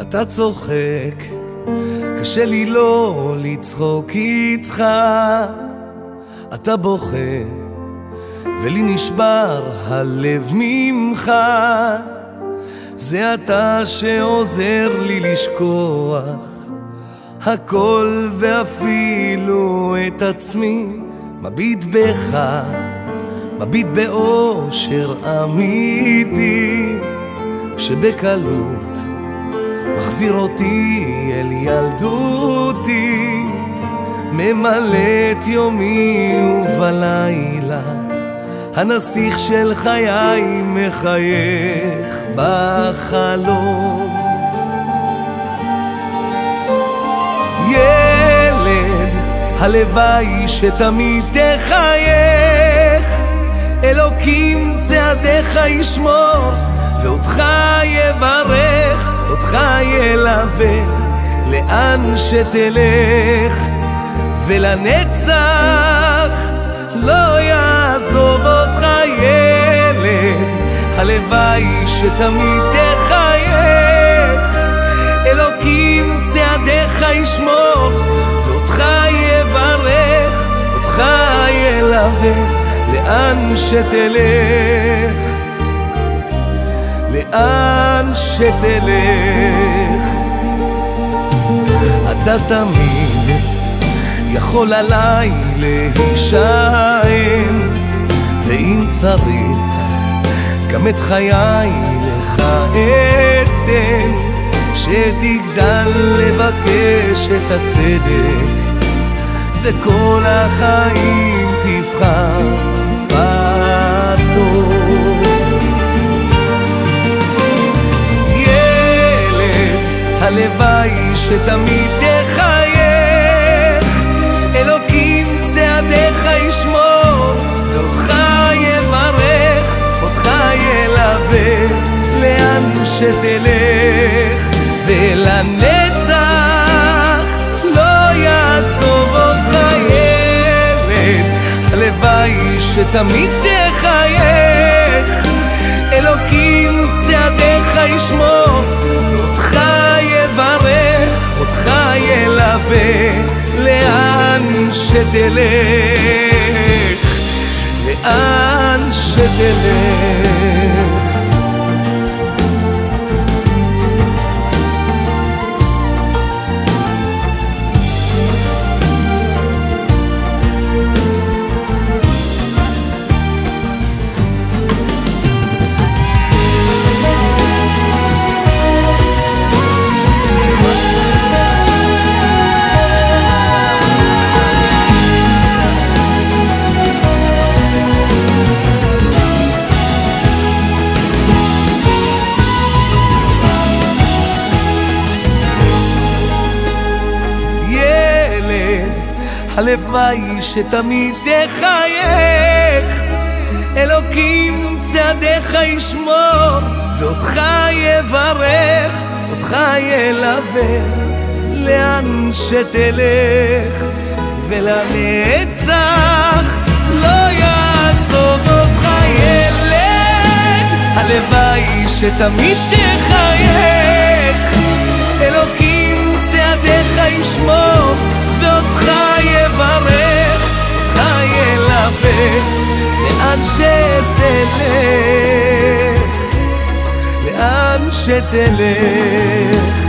אתה צוחק, קשה לי לא לצחוק איתך. אתה בוכה, ולי נשבר הלב ממך. זה אתה שעוזר לי לשכוח הכל ואפילו את עצמי מביט בך, מביט באושר אמיתי שבקלות מחזיר אותי אל ילדותי ממלא את יומי ובלילה. הנסיך של חיי מחייך בחלום. ילד, הלוואי שתמיד תחייך, אלוקים צעדיך ישמור, ואותך יברך, ילווה, לאן שתלך, ולנצח לא יעזוב אותך ילד, הלוואי שתמיד תחייך, אלוקים צעדיך ישמור, ואותך יברך, אותך ילווה, לאן שתלך, לאן שתלך. אתה תמיד יכול עליי להישען, ואם צריך, גם את חיי לך אתן, שתגדל לבקש את הצדק, וכל החיים תבחר הלוואי שתמיד תחייך, אלוקים צעדיך ישמור, ואותך יברך, אותך ילווה, לאן שתלך, ולנצח לא יעזוב אותך ילד, הלוואי שתמיד תחייך, אלוקים צעדיך ישמור, ואותך שתלך, לאן שתלך. הלוואי שתמיד תחייך, אלוקים צעדיך ישמור, ואותך יברך, אותך ילווה, לאן שתלך, ולנצח. לא יעזוב אותך ילד, הלוואי שתמיד תחייך, אלוקים צעדיך ישמור, ואותך יברך, אותך ילווה, לאן שתלך, לאן שתלך.